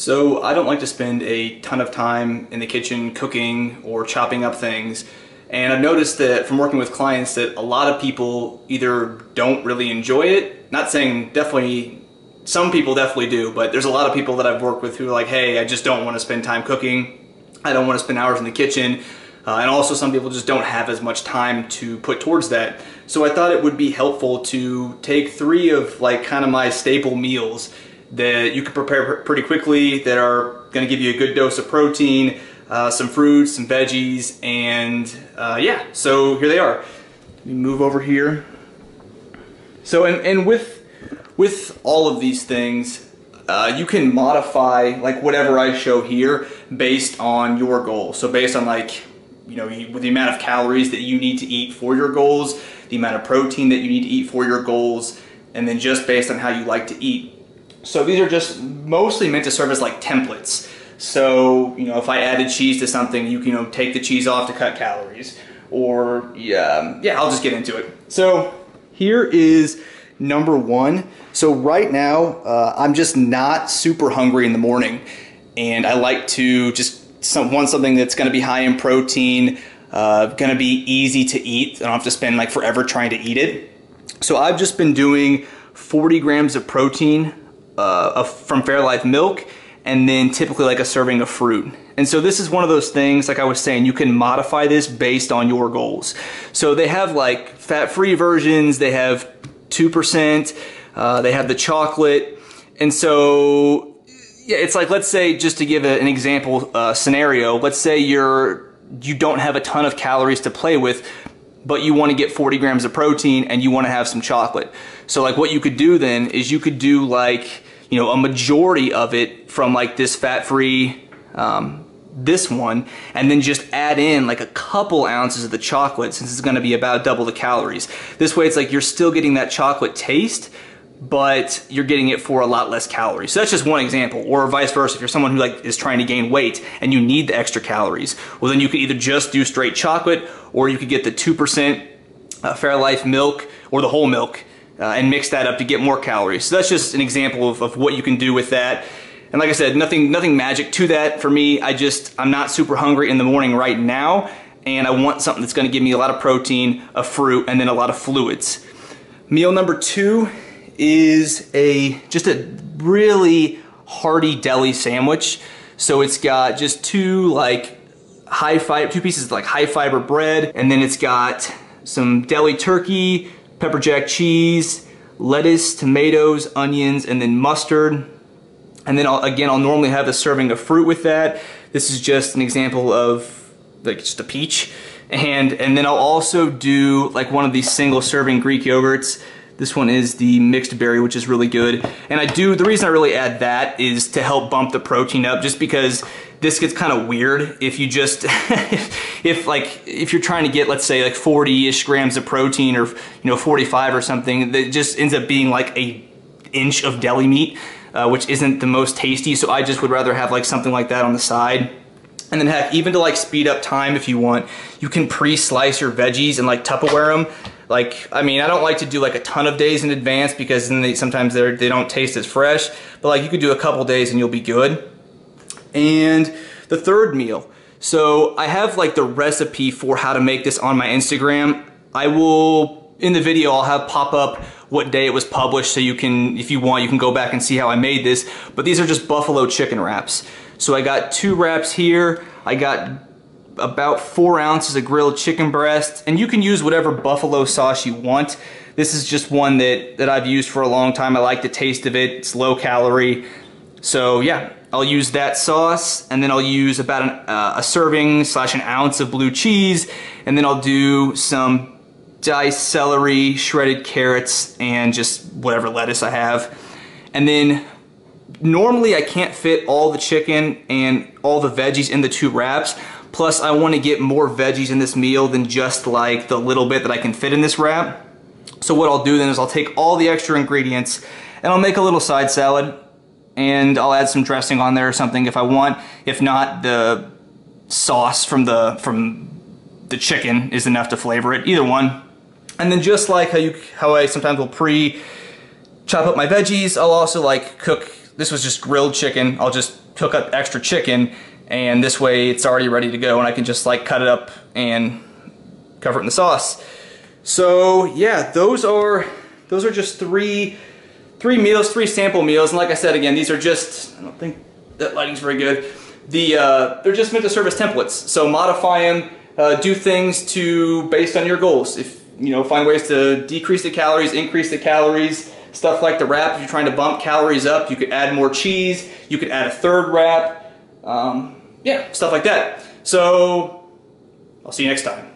So I don't like to spend a ton of time in the kitchen cooking or chopping up things. And I've noticed that from working with clients that a lot of people either don't really enjoy it, not saying definitely, some people definitely do, but there's a lot of people that I've worked with who are like, hey, I just don't want to spend time cooking. I don't want to spend hours in the kitchen. Uh, and also some people just don't have as much time to put towards that. So I thought it would be helpful to take three of like kind of my staple meals that you can prepare pretty quickly that are going to give you a good dose of protein, uh, some fruits, some veggies, and uh, yeah, so here they are. move over here. So, and, and with, with all of these things, uh, you can modify like whatever I show here based on your goals. So based on like, you know, with the amount of calories that you need to eat for your goals, the amount of protein that you need to eat for your goals, and then just based on how you like to eat. So these are just mostly meant to serve as like templates. So, you know, if I added cheese to something, you can you know, take the cheese off to cut calories. Or, yeah, yeah, I'll just get into it. So here is number one. So right now, uh, I'm just not super hungry in the morning. And I like to just some, want something that's gonna be high in protein, uh, gonna be easy to eat. And I don't have to spend like forever trying to eat it. So I've just been doing 40 grams of protein uh, from Fairlife milk and then typically like a serving of fruit. And so this is one of those things, like I was saying, you can modify this based on your goals. So they have like fat-free versions, they have 2%, uh, they have the chocolate. And so, yeah, it's like, let's say, just to give a, an example uh, scenario, let's say you're, you don't have a ton of calories to play with, but you want to get 40 grams of protein and you want to have some chocolate. So like what you could do then is you could do like, you know, a majority of it from like this fat-free, um, this one, and then just add in like a couple ounces of the chocolate since it's gonna be about double the calories. This way it's like you're still getting that chocolate taste, but you're getting it for a lot less calories. So that's just one example. Or vice versa, if you're someone who like is trying to gain weight and you need the extra calories, well then you could either just do straight chocolate or you could get the 2% uh, Fairlife milk or the whole milk uh, and mix that up to get more calories. So that's just an example of, of what you can do with that. And like I said, nothing, nothing magic to that for me. I just, I'm not super hungry in the morning right now and I want something that's gonna give me a lot of protein, a fruit, and then a lot of fluids. Meal number two is a just a really hearty deli sandwich. So it's got just two like high fiber, two pieces of like high fiber bread, and then it's got some deli turkey, pepper jack cheese, lettuce, tomatoes, onions, and then mustard. And then I'll, again, I'll normally have a serving of fruit with that. This is just an example of like just a peach. And, and then I'll also do like one of these single serving Greek yogurts. This one is the mixed berry, which is really good. And I do, the reason I really add that is to help bump the protein up just because this gets kind of weird if you just, if, like, if you're trying to get, let's say like 40-ish grams of protein or, you know, 45 or something, that just ends up being like a inch of deli meat, uh, which isn't the most tasty. So I just would rather have like something like that on the side. And then heck, even to like speed up time if you want, you can pre-slice your veggies and like Tupperware them. Like, I mean, I don't like to do like a ton of days in advance because then they, sometimes they're, they don't taste as fresh. But like you could do a couple days and you'll be good. And the third meal. So I have like the recipe for how to make this on my Instagram. I will, in the video, I'll have pop up what day it was published so you can, if you want, you can go back and see how I made this. But these are just buffalo chicken wraps. So I got two wraps here. I got about four ounces of grilled chicken breast. And you can use whatever buffalo sauce you want. This is just one that, that I've used for a long time. I like the taste of it. It's low calorie. So yeah, I'll use that sauce and then I'll use about an, uh, a serving slash an ounce of blue cheese and then I'll do some diced celery, shredded carrots, and just whatever lettuce I have. And then normally I can't fit all the chicken and all the veggies in the two wraps. Plus I want to get more veggies in this meal than just like the little bit that I can fit in this wrap. So what I'll do then is I'll take all the extra ingredients and I'll make a little side salad and I'll add some dressing on there or something if I want. If not, the sauce from the from the chicken is enough to flavor it. Either one. And then just like how you how I sometimes will pre chop up my veggies, I'll also like cook. This was just grilled chicken. I'll just cook up extra chicken and this way it's already ready to go and I can just like cut it up and cover it in the sauce. So yeah, those are those are just three three meals, three sample meals. And like I said again, these are just I don't think that lighting's very good. The uh, they're just meant to serve as templates. So modify them, uh, do things to based on your goals. If you know, find ways to decrease the calories, increase the calories. Stuff like the wrap, if you're trying to bump calories up, you could add more cheese. You could add a third wrap. Um, yeah, stuff like that. So I'll see you next time.